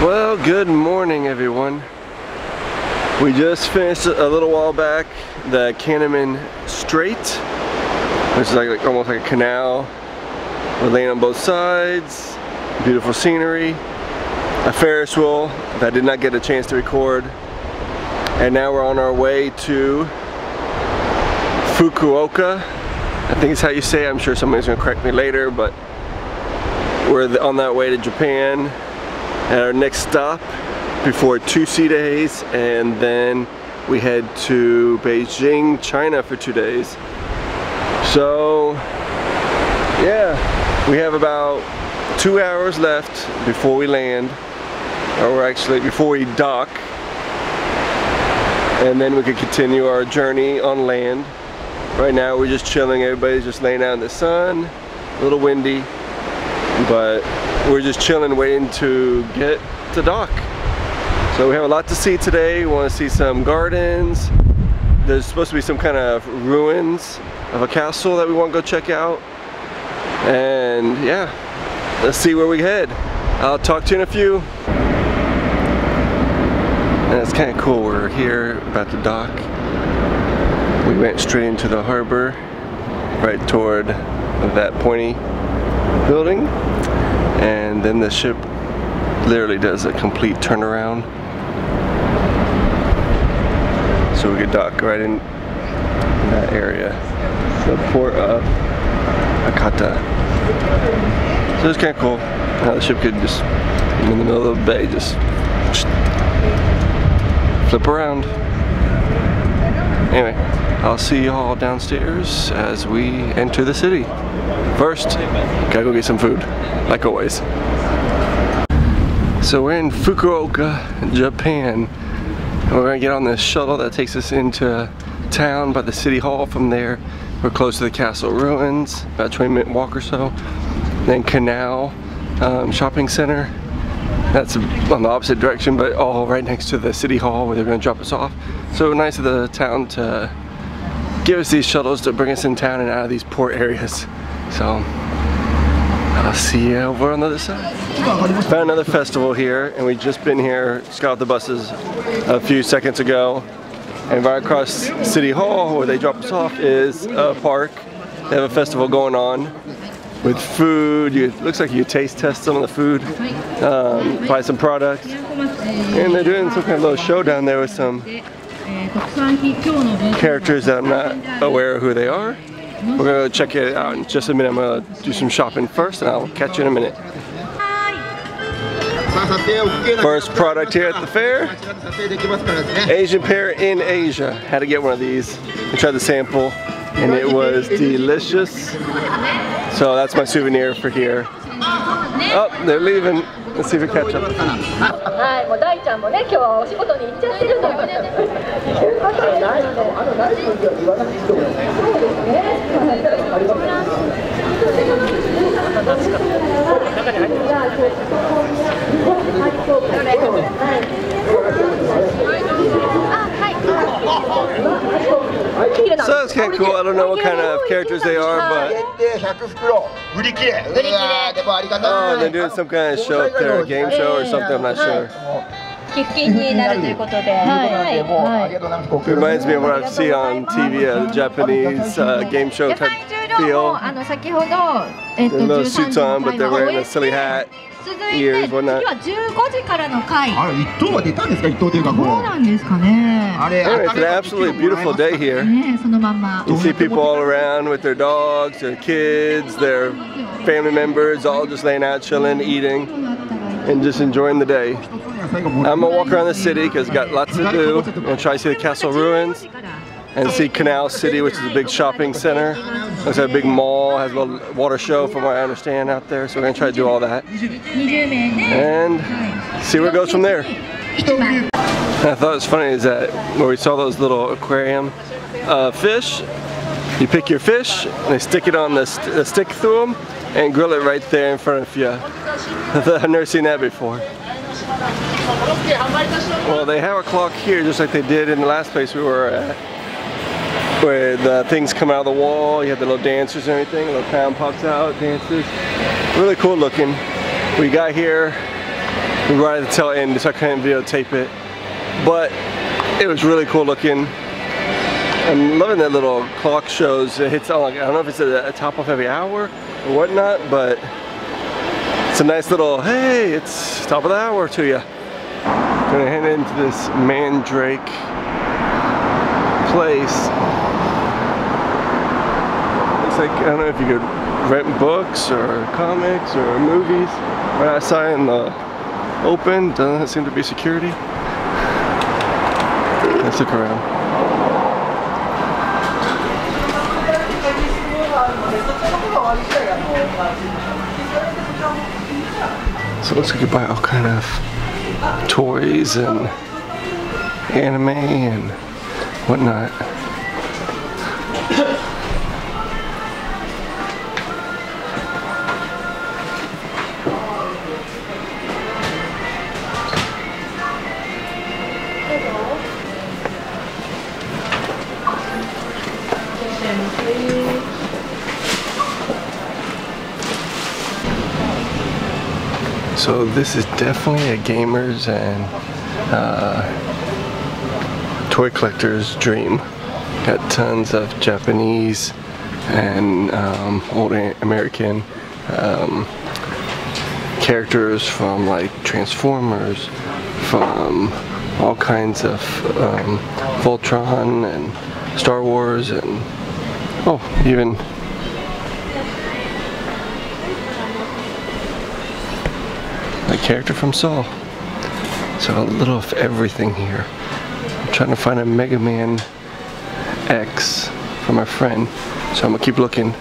Well, good morning everyone. We just finished a little while back the Kanmon Strait, which is like, like almost like a canal. We're laying on both sides, beautiful scenery, a Ferris wheel that I did not get a chance to record. And now we're on our way to Fukuoka. I think it's how you say it. I'm sure somebody's gonna correct me later, but we're on that way to Japan at our next stop before two sea days and then we head to Beijing, China for two days. So yeah, we have about two hours left before we land or actually before we dock and then we could continue our journey on land. Right now we're just chilling, everybody's just laying out in the sun, a little windy, but we're just chilling waiting to get to dock. So we have a lot to see today. We want to see some gardens. There's supposed to be some kind of ruins of a castle that we want to go check out. And yeah, let's see where we head. I'll talk to you in a few. And it's kind of cool. We're here about to dock. We went straight into the harbor, right toward that pointy building and then the ship literally does a complete turnaround. So we could dock right in that area. The port of Hakata so it's kind of cool how the ship could just in the middle of the bay just, just flip around. Anyway I'll see y'all downstairs as we enter the city first gotta go get some food like always. So we're in Fukuoka, Japan. We're gonna get on this shuttle that takes us into town by the city hall. From there, we're close to the castle ruins, about 20 minute walk or so. Then Canal um, Shopping Center. That's on the opposite direction, but all right next to the city hall where they're gonna drop us off. So nice of the town to give us these shuttles to bring us in town and out of these port areas. So I'll see you over on the other side. Found another festival here, and we just been here, just got off the buses a few seconds ago. And right across City Hall, where they drop us off, is a park. They have a festival going on with food. You, it looks like you taste test some of the food, um, buy some products. And they're doing some kind of little show down there with some characters that I'm not aware of who they are. We're gonna go check it out in just a minute. I'm gonna do some shopping first and I'll catch you in a minute. First product here at the fair. Asian pear in Asia. Had to get one of these. I tried the sample and it was delicious. So that's my souvenir for here. Oh, they're leaving. Let's see if we catch up. はい、もう大ちゃんもね、今日はお仕事に行っちゃってるんだよね。So that's kind of cool. I don't know what kind of characters they are, but oh, they're doing some kind of show up there, a game show or something. I'm not sure. 寄付金になるということで、はいはい、Reminds me of what I see on TV, a Japanese uh, game show type feel. あの先ほどえっと little suits on, but they're wearing a silly hat. 続いて次は15時からの回。あれ一等は出たんですか一等というかこう。そうなんですかね。あれ Anyway, it's an absolutely beautiful day here. ねそのまんま。You see people all around with their dogs, their kids, their family members, all just laying out, chilling, eating, and just enjoying the day. I'm gonna walk around the city because got lots to do. I'm gonna try to see the castle ruins and see Canal City, which is a big shopping center. Like a big mall, has a little water show from what I understand out there. So we're gonna try to do all that. And see where it goes from there. I thought it was funny is that where we saw those little aquarium uh, fish, you pick your fish and they stick it on the, st the stick through them and grill it right there in front of you. I've never seen that before. Well, they have a clock here just like they did in the last place we were at. Where the things come out of the wall, you have the little dancers and everything, a little pound pops out, dances. Really cool looking. We got here we right at the tail end, so I couldn't videotape it. But it was really cool looking. I'm loving that little clock shows. It hits on like, I don't know if it's a, a top of every hour or whatnot, but it's a nice little, hey, it's top of the hour to you. Gonna head into this Mandarake place. Looks like, I don't know if you could rent books or comics or movies. Right outside in the open, doesn't seem to be security. Let's look around. So it looks like you buy all kind of toys and anime and whatnot. So this is definitely a gamer's and uh, toy collector's dream. Got tons of Japanese and um, old American um, characters from like Transformers, from all kinds of um, Voltron and Star Wars and oh even character from Saw. So a little of everything here. I'm trying to find a Mega Man X for my friend. So I'm gonna keep looking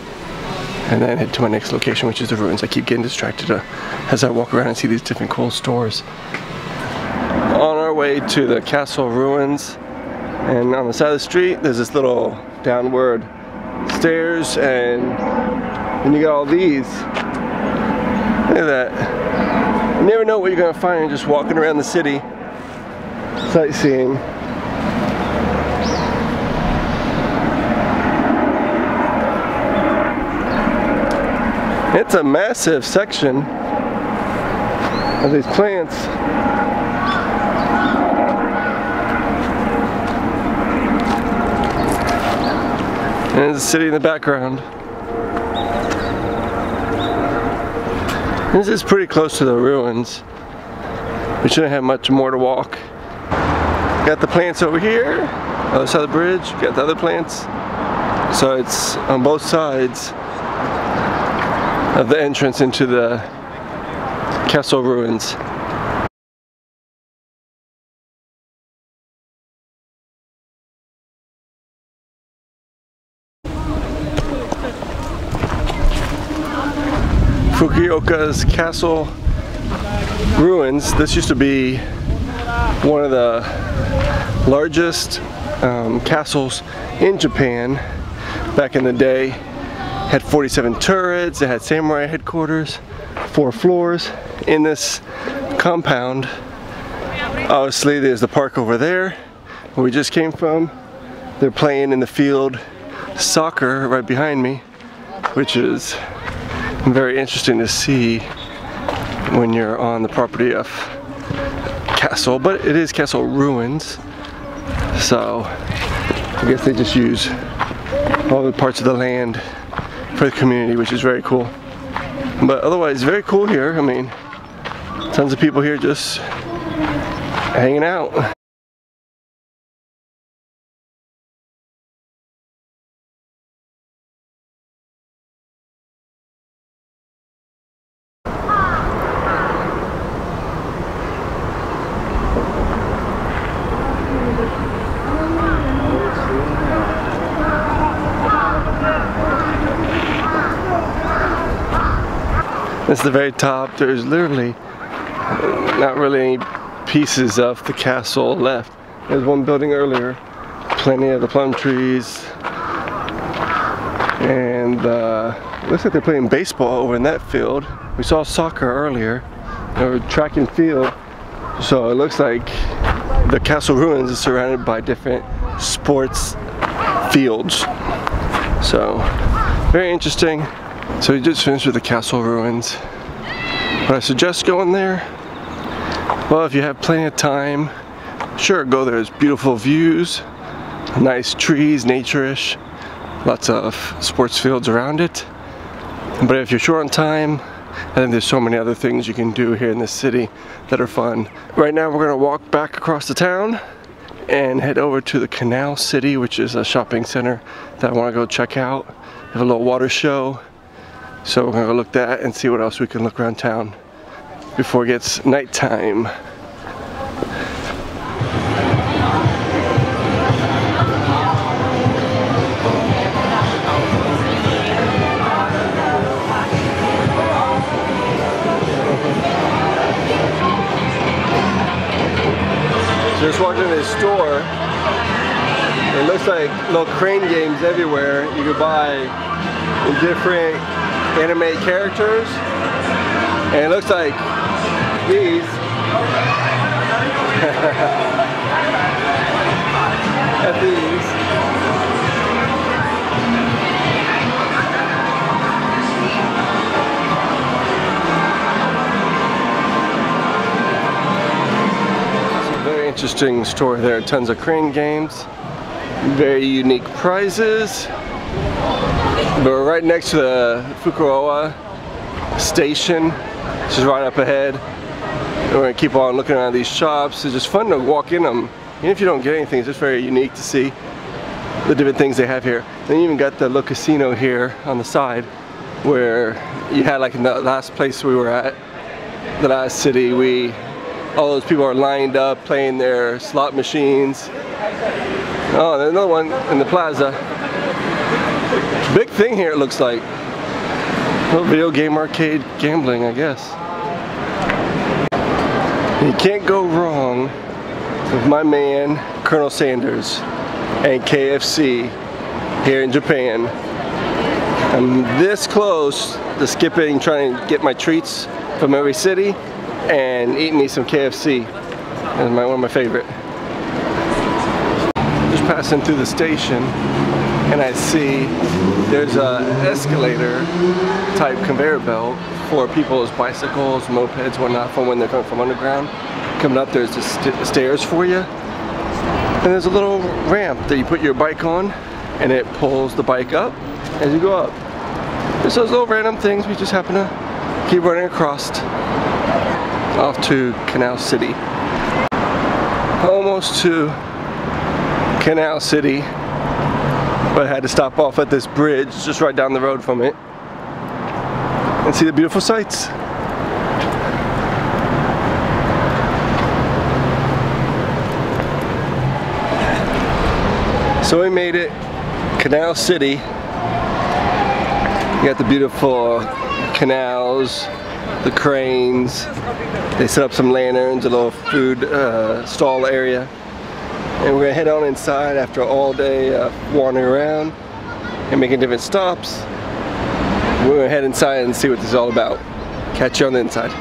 and then head to my next location, which is the ruins. I keep getting distracted uh, as I walk around and see these different cool stores. On our way to the castle ruins, and on the side of the street, there's this little downward stairs, and then you got all these. Look at that. Never know what you're gonna find just walking around the city, sightseeing. It's a massive section of these plants. And there's a city in the background. This is pretty close to the ruins. We shouldn't have much more to walk. Got the plants over here, other side of the bridge, got the other plants. So it's on both sides of the entrance into the castle ruins. Fukuoka's castle ruins. This used to be one of the largest um, castles in Japan back in the day. Had 47 turrets, it had samurai headquarters, four floors in this compound. Obviously there's the park over there where we just came from. They're playing in the field soccer right behind me, which is very interesting to see when you're on the property of castle, but it is castle ruins. So I guess they just use all the parts of the land for the community, which is very cool. But otherwise, very cool here. I mean, tons of people here just hanging out. This is the very top. There's literally not really any pieces of the castle left. There's one building earlier, plenty of the plum trees, and uh, looks like they're playing baseball over in that field. We saw soccer earlier, or track and field, so it looks like the castle ruins is surrounded by different sports fields. So, very interesting. So we just finished with the castle ruins. But I suggest going there Well, if you have plenty of time, sure, go there. There's beautiful views, nice trees, nature-ish, lots of sports fields around it. But if you're short on time, I think there's so many other things you can do here in this city that are fun. Right now we're gonna walk back across the town and head over to the Canal City, which is a shopping center that I wanna go check out. They have a little water show. So we're gonna go look that and see what else we can look around town before it gets nighttime. Just walked into this store. It looks like little crane games everywhere. You could buy different anime characters. And it looks like these. At these. very interesting store there. Tons of crane games. Very unique prizes. We're right next to the Fukuoka station, which is right up ahead. We're gonna keep on looking around these shops. It's just fun to walk in them. Even if you don't get anything, it's just very unique to see the different things they have here. Then you even got the little casino here on the side where you had like in the last place we were at, the last city, we all those people are lined up playing their slot machines. Oh, there's another one in the plaza. Big thing here it looks like. Little video game arcade gambling, I guess. You can't go wrong with my man, Colonel Sanders, and KFC here in Japan. I'm this close to skipping, trying to get my treats from every city and eating me some KFC. That's my, one of my favorite. Just passing through the station and I see there's a escalator type conveyor belt for people's bicycles, mopeds, whatnot from when they're coming from underground. Coming up there's the st stairs for you. And there's a little ramp that you put your bike on and it pulls the bike up as you go up. There's those little random things we just happen to keep running across off to Canal City. Almost to Canal City, but I had to stop off at this bridge just right down the road from it and see the beautiful sights. So we made it, Canal City. You got the beautiful canals, the cranes. They set up some lanterns, a little food uh, stall area. And we're gonna head on inside after all day uh, wandering around and making different stops. We're gonna head inside and see what this is all about. Catch you on the inside.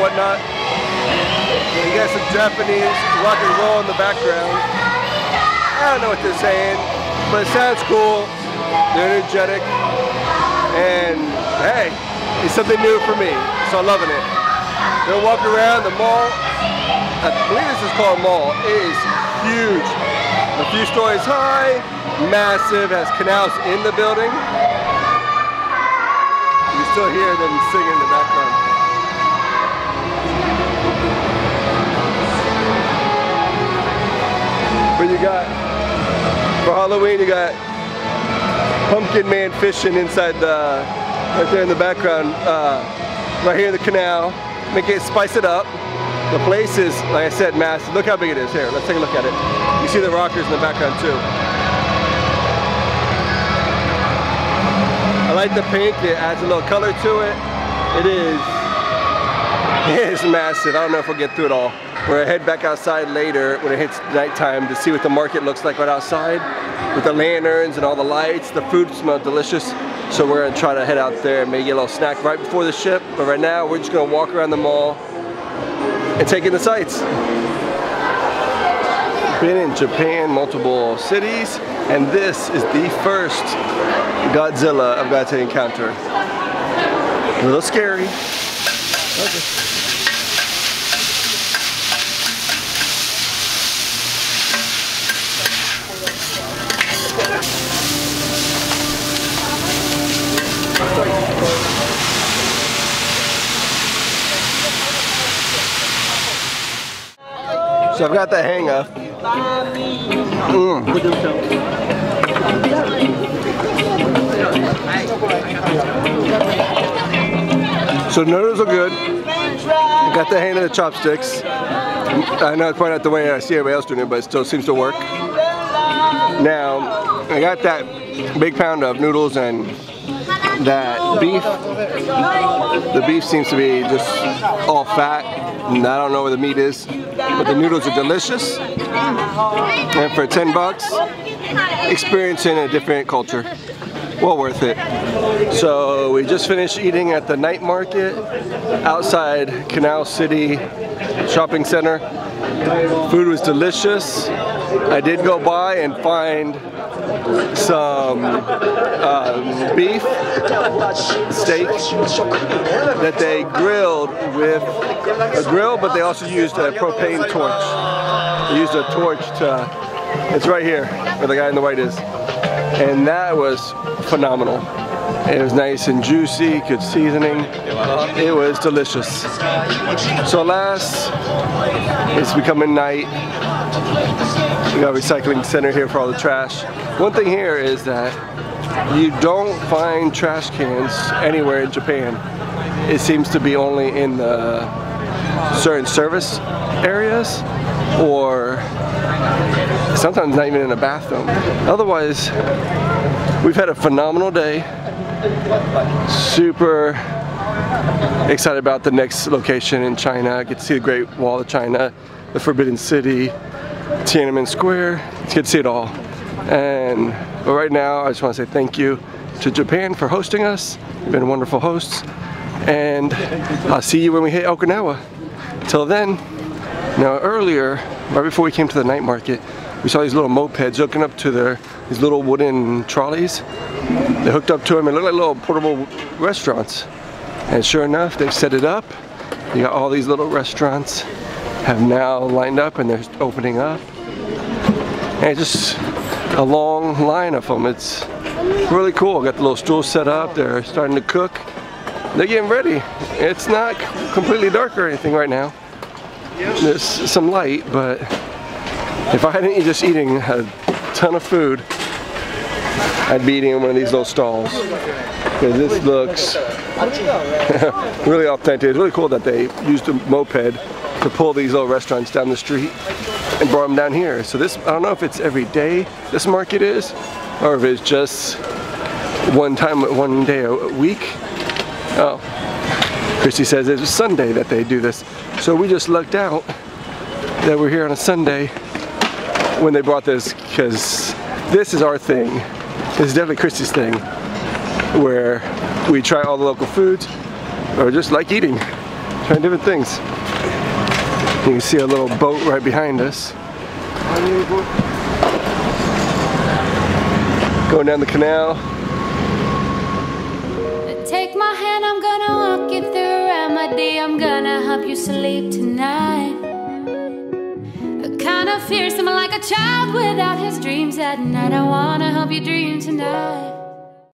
Whatnot. You got some Japanese rock and roll in the background. I don't know what they're saying, but it sounds cool. They're energetic, and hey, it's something new for me, so I'm loving it. Gonna walk around the mall. I believe this is called mall. It is huge. A few stories high, massive, has canals in the building. You still hear them singing in the background. Got, for Halloween, you got Pumpkin Man fishing inside the, right there in the background, uh, right here in the canal. Make it, spice it up. The place is, like I said, massive. Look how big it is. Here, let's take a look at it. You see the rockers in the background too. I like the pink, it adds a little color to it. It is, it is massive. I don't know if we'll get through it all. We're gonna head back outside later when it hits nighttime to see what the market looks like right outside with the lanterns and all the lights. The food smells delicious. So we're gonna try to head out there and maybe get a little snack right before the ship. But right now, we're just gonna walk around the mall and take in the sights. Been in Japan, multiple cities, and this is the first Godzilla I've got to encounter. A little scary. Okay. So I've got the hang of. Mm. So noodles are good. Got the hang of the chopsticks. I know it's probably not the way I see everybody else doing it, but it still seems to work. Now, I got that big pound of noodles and that beef, the beef seems to be just all fat. And I don't know where the meat is, but the noodles are delicious. And for 10 bucks, experiencing a different culture. Well worth it. So we just finished eating at the night market outside Canal City Shopping Center. Food was delicious. I did go by and find some uh, beef steak that they grilled with a grill, but they also used a propane torch. They used a torch to, it's right here where the guy in the white is. And that was phenomenal. It was nice and juicy, good seasoning. It was delicious. So alas, it's becoming night. We got a recycling center here for all the trash. One thing here is that you don't find trash cans anywhere in Japan. It seems to be only in the certain service areas or sometimes not even in a bathroom. Otherwise, we've had a phenomenal day. Super excited about the next location in China. Get to see the Great Wall of China, the Forbidden City, Tiananmen Square. It's good to see it all. And but right now, I just want to say thank you to Japan for hosting us. You've been wonderful hosts. And I'll see you when we hit Okinawa. Till then, now earlier, right before we came to the night market, we saw these little mopeds hooking up to their these little wooden trolleys. They hooked up to them and look like little portable restaurants. And sure enough, they've set it up. You got all these little restaurants have now lined up and they're opening up. And just a long line of them. It's really cool. Got the little stools set up. They're starting to cook. They're getting ready. It's not completely dark or anything right now. There's some light, but if I hadn't just eating a ton of food, I'd be eating in one of these little stalls. This looks really authentic. It's really cool that they used a moped to pull these little restaurants down the street and brought them down here. So this, I don't know if it's every day this market is, or if it's just one time, one day a week. Oh, Christy says it's Sunday that they do this. So we just lucked out that we're here on a Sunday when they brought this, because this is our thing. This is definitely Christy's thing. where we try all the local foods or just like eating, trying different things. You can see a little boat right behind us. Going down the canal. Take my hand, I'm gonna walk you through. I'm gonna help you sleep tonight. Of fearsome, like a child without his dreams at night. I wanna help you dream tonight.